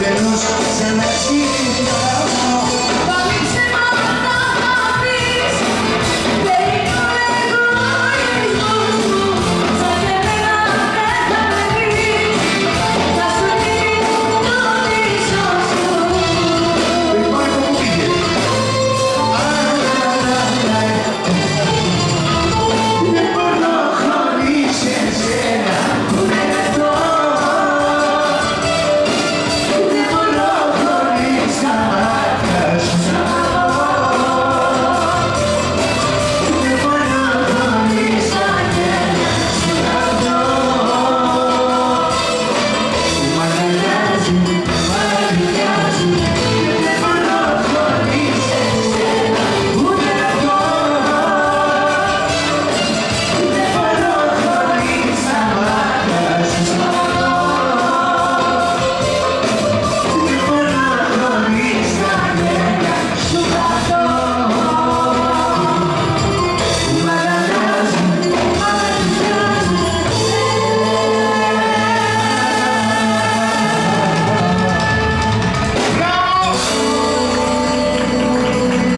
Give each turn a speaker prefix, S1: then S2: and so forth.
S1: de los